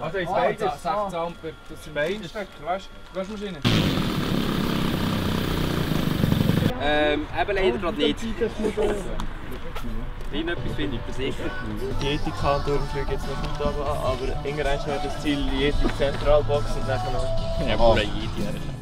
Also jetzt Ah, beides. 16 Ah. Amper, das Beides. Stecker, weißt du? Waschmaschine. Ähm, eben leider gerade nicht. Wenn etwas finde ich sicher. Die Yeti-Kantoren fliegen jetzt noch gut runter, aber irgendwann wäre das Ziel Yeti Zentralbox und dann noch... Ja, pure Yeti.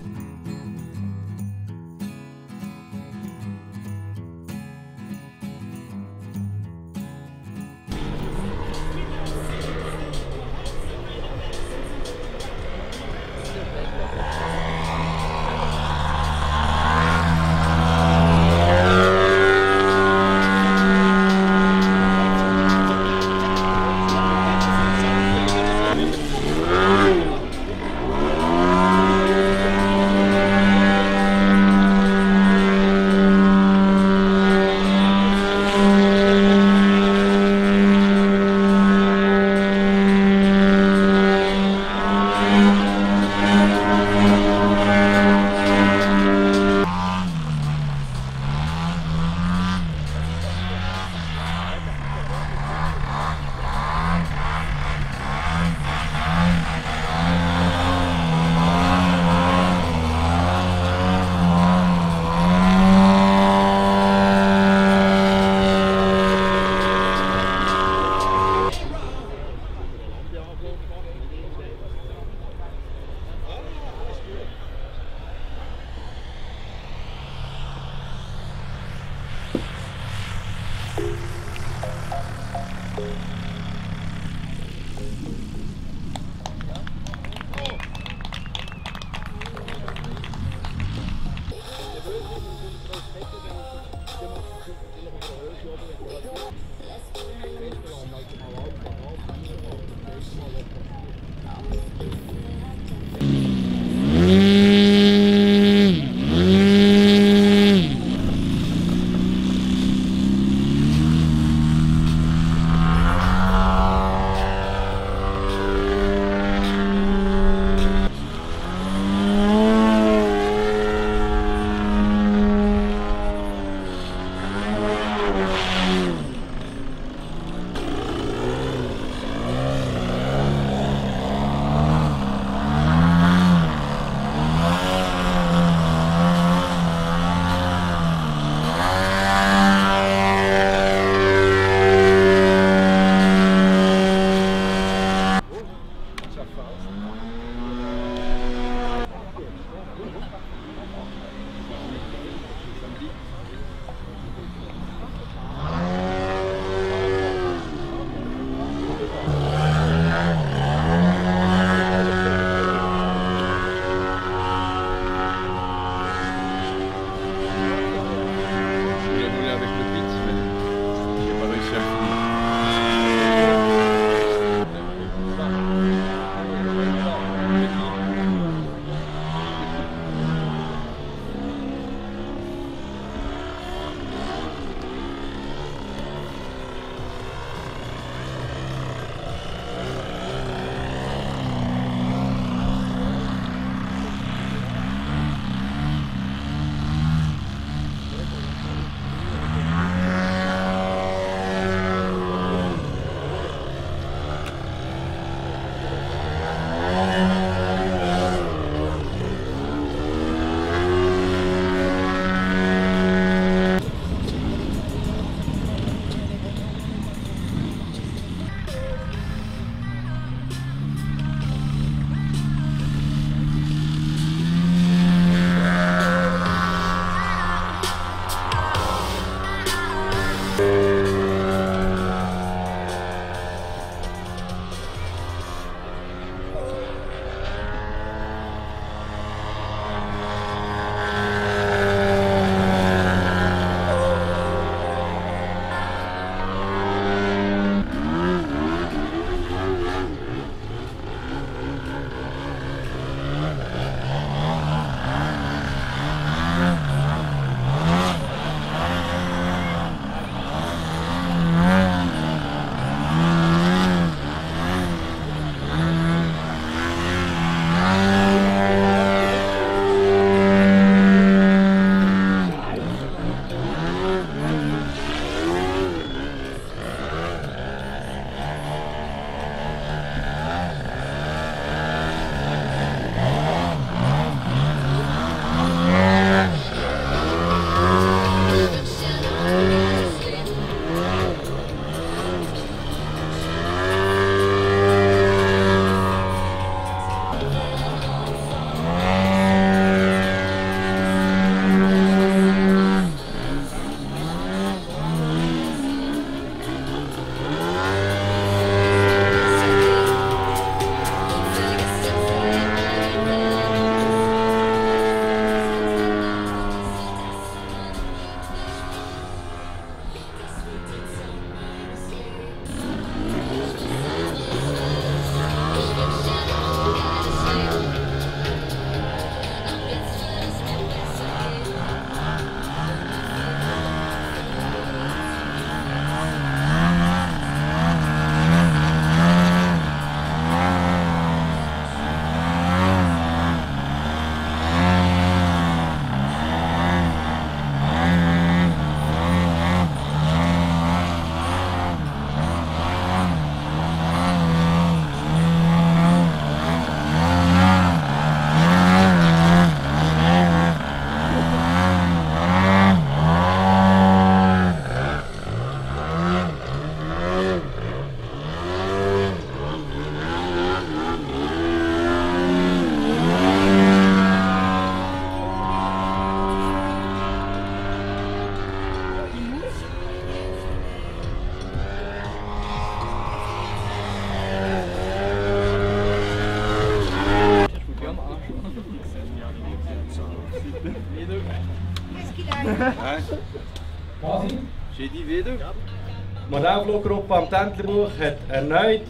Schidi wieder. Die Modellfluggruppe am Tentlebuch hat erneut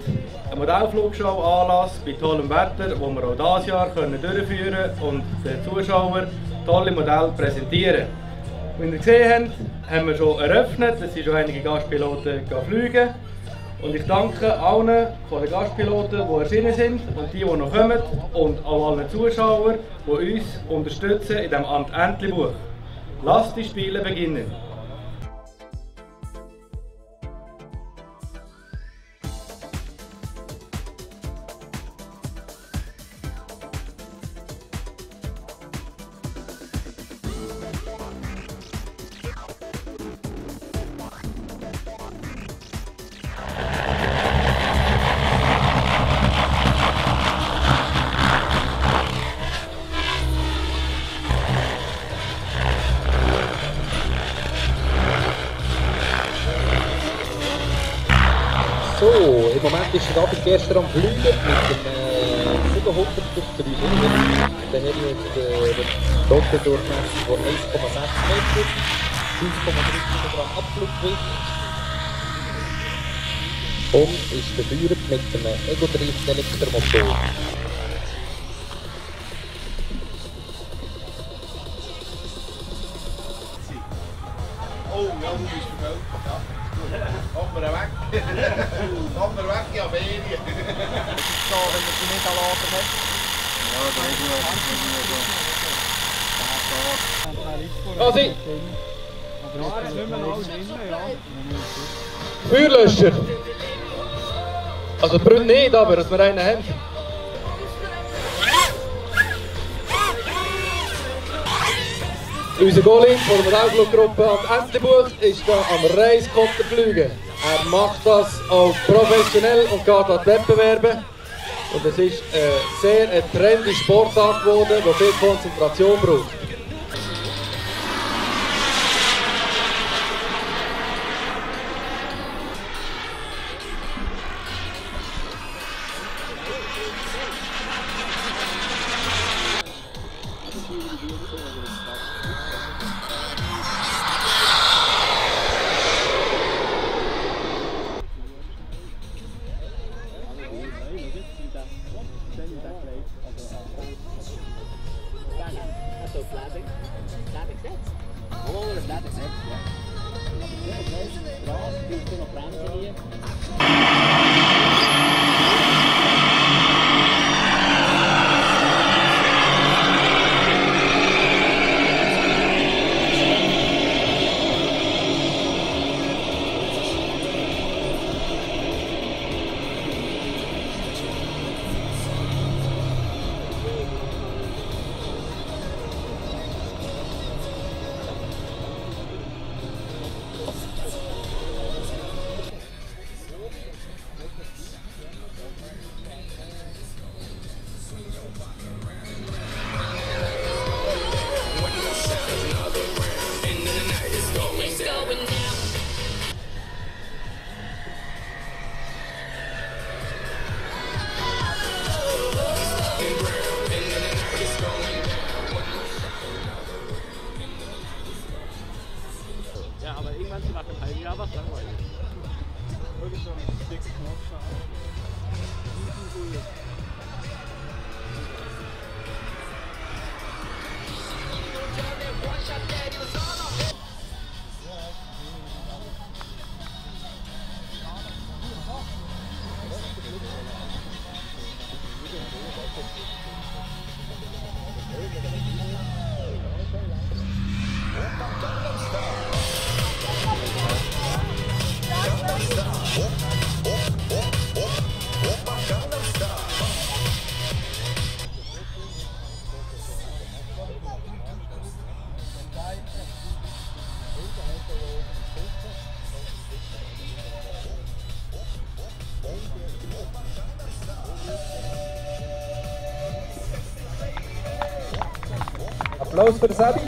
eine Modellflugshow Anlass bei tollem Wetter, wo wir auch dieses Jahr können durchführen und den Zuschauern tolle Modelle präsentieren. Wie ihr gesehen habt, haben wir schon eröffnet, es sind schon einige Gastpiloten fliegen. Und ich danke allen von den Gastpiloten, die erschienen sind und die, die noch kommen und auch allen Zuschauern, die uns unterstützen in diesem Amt Entlebuch. Lasst die Spiele beginnen! So, im Moment ist der David gestern am Fliegen mit dem äh, 700 durch 300. Dann haben wir jetzt äh, den Doppel-Durchmesser von 1,6 Meter, 5,3 Kilogramm Abfluggewicht. Und ist befeuert mit einem Ego-Drift Feuerlöscher! Also, Brünn nicht, aber dass wir einen haben. Unser Goalie von der Modellfluggruppe am Entlebuch ist hier am Reiskopter. Er macht das auch professionell und geht an die Wettbewerbe. Und es ist eine sehr trendy Sportart geworden, die viel Konzentration braucht. Applaus für Sabi.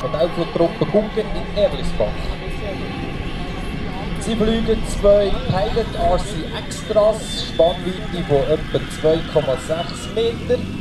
Modellfluggruppe Guggen in Erlisbach. Sie fliegen zwei Pilot RC Extras, Spannweite von etwa 2,6 Meter.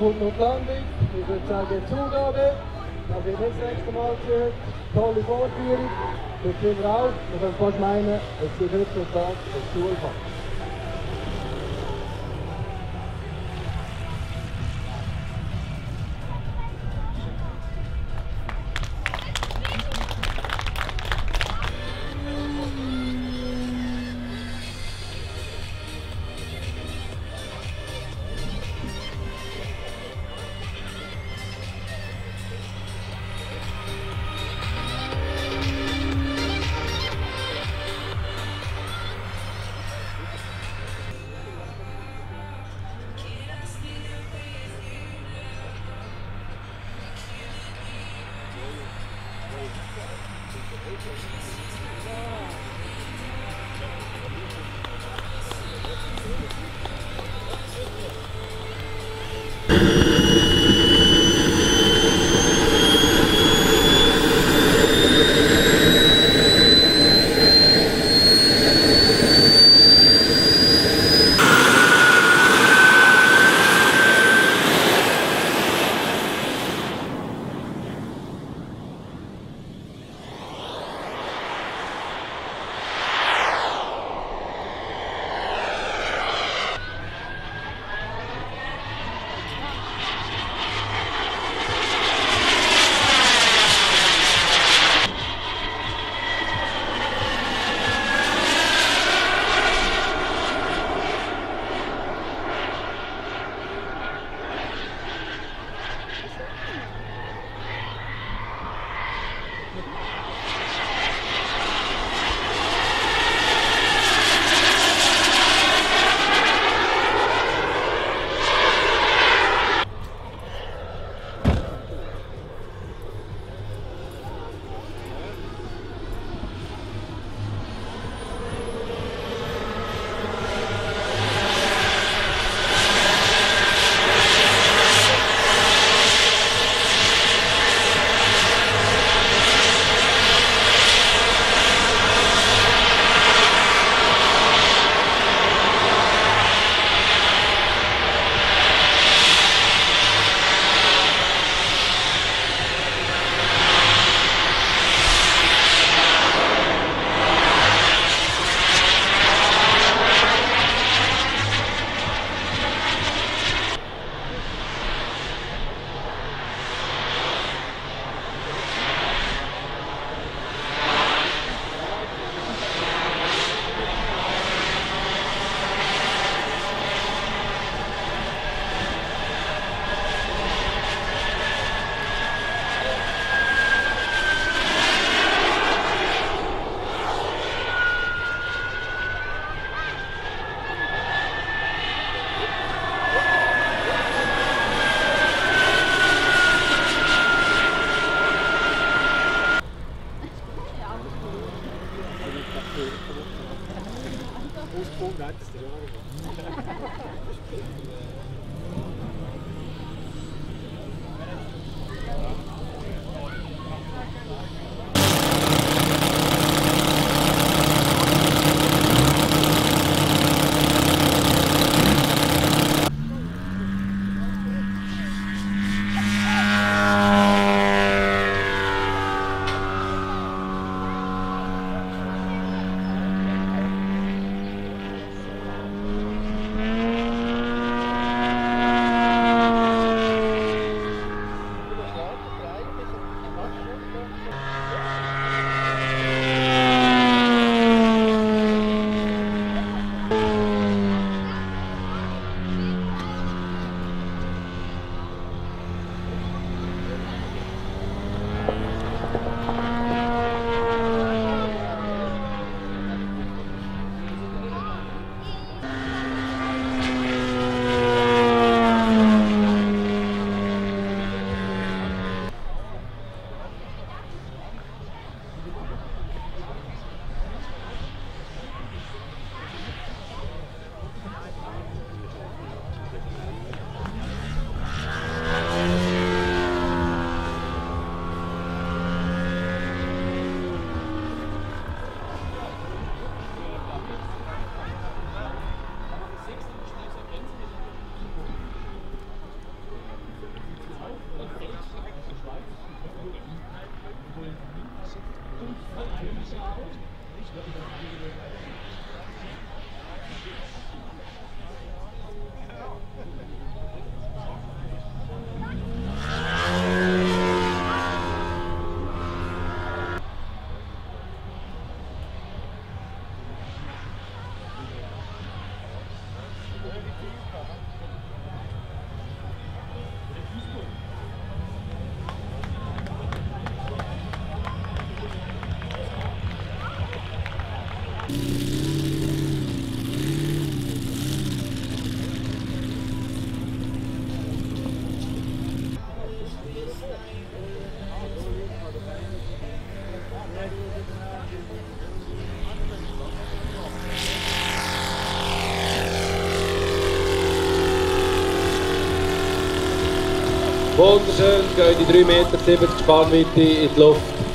Frankfurt Nordlandig. Ich würde sagen Zugabe. Da wird das nächste Mal schön. Tolle Vorführung. Das sehen wir auch. Wir können fast meinen, es gibt heute Tag eine Schulfahrt. Please come. Gehen die 3,70 Meter Spannweite in die Luft.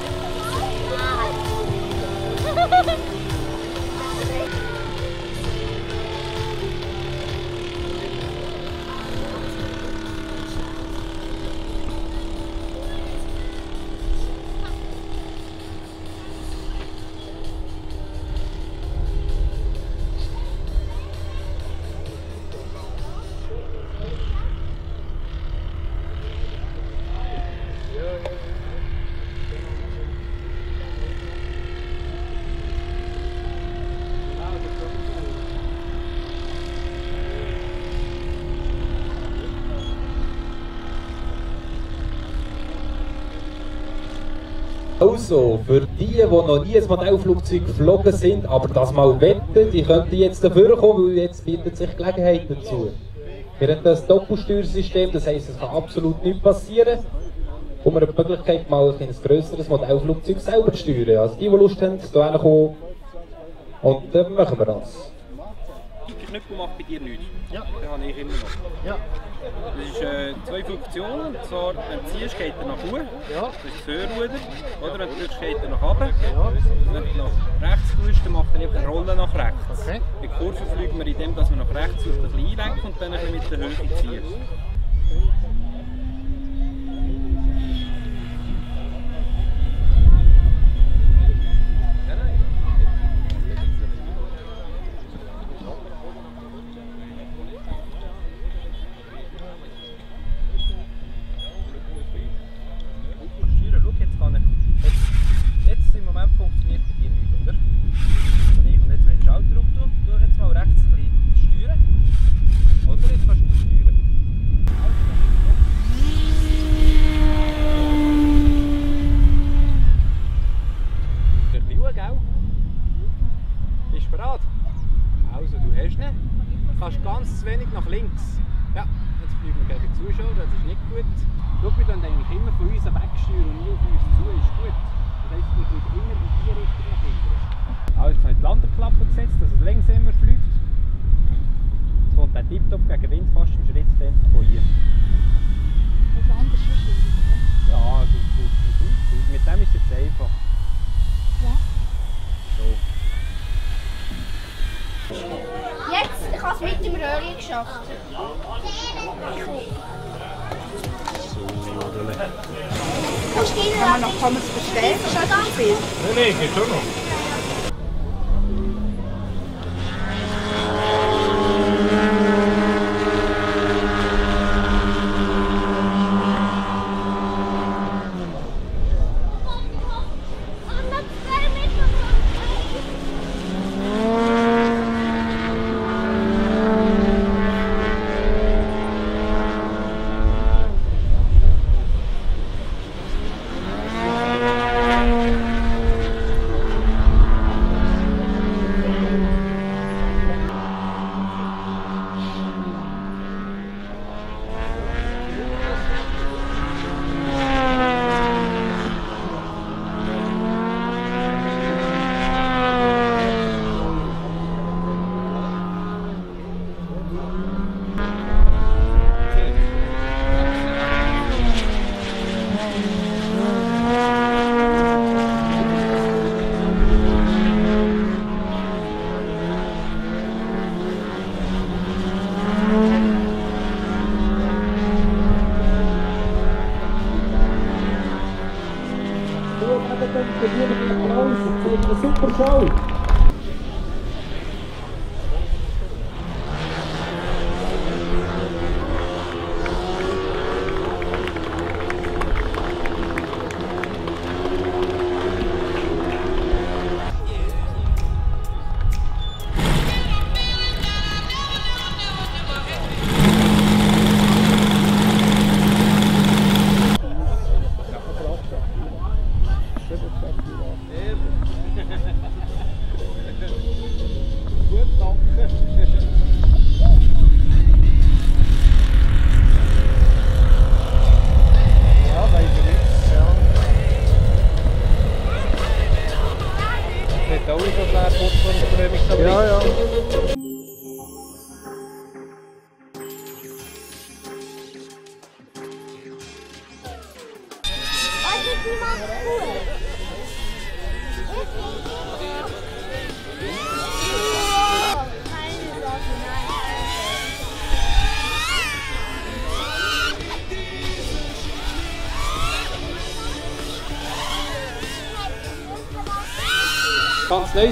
Also, für die, die noch nie ein Modellflugzeug geflogen sind, aber das mal wetten, die könnten jetzt dafür kommen, weil jetzt bietet sich Gelegenheit dazu. Wir haben das Doppelsteuersystem, das heisst, es kann absolut nichts passieren. Und wir haben die Möglichkeit, mal ein grösseres Modellflugzeug selber zu steuern. Also die, die Lust haben, hierher kommen. Und dann machen wir das. Der Knüppel macht bei dir nichts. Ja. Den habe ich immer noch. Ja. Das ist äh, zwei Funktionen. Und zwar, wenn du ziehst, geht er nach oben. Ja. Das ist das Hörruder. Oder wenn du drückst, geht er nach unten. Wenn du nach rechts tust, dann macht er eine Rolle nach rechts. Okay. Bei Kurven fliegen wir in dem, dass wir nach rechts ein bisschen einlenken und dann ein bisschen mit der Höhe ziehen. eh geschafft. So, Kann man noch Pommes bestellen? Nein, nein, geht schon noch.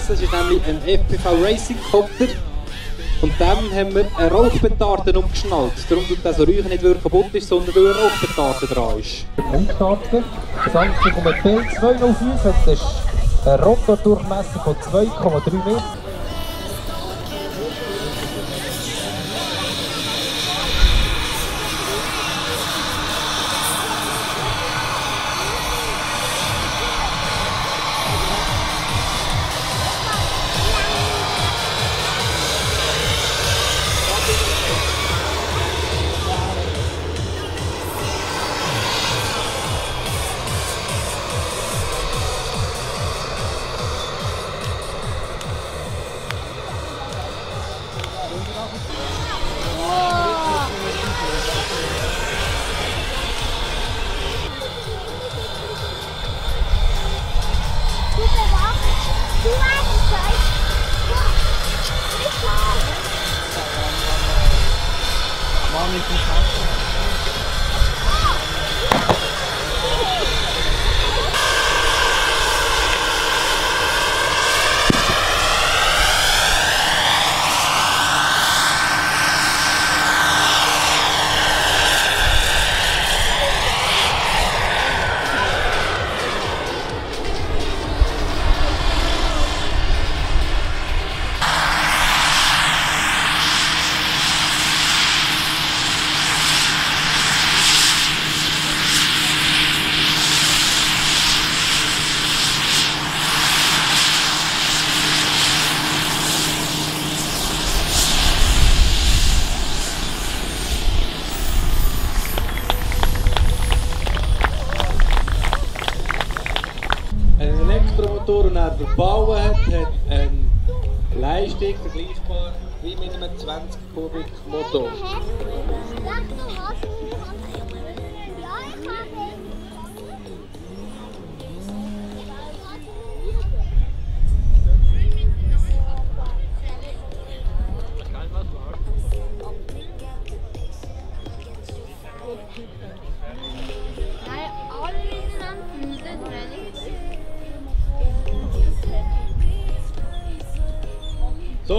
Neues, das ist nämlich ein FPV Racing Copter. Und dem haben wir eine Rauchpetarde umgeschnallt. Darum tut das Räucher nicht, er kaputt ist, sondern weil eine Rauchpetarde dran ist. Umstarten. Das Ganze vom P205 hat einen Rotordurchmesser von 2,3 Meter.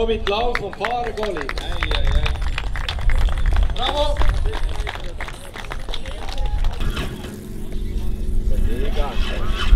So mit Lauf und Fahren, Golli. Bravo! Und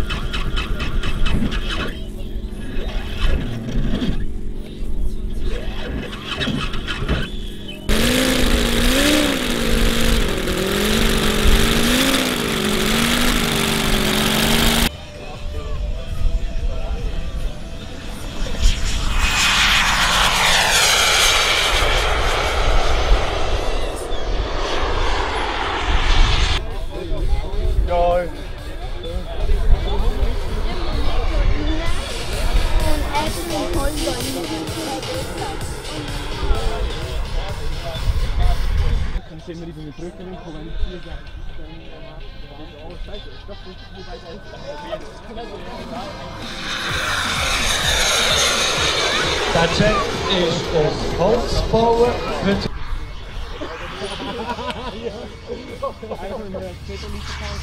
I don't remember. Take a leap of time.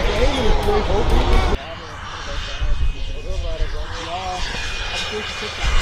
Okay, I'm going to play both. Yeah, I'm going to take that.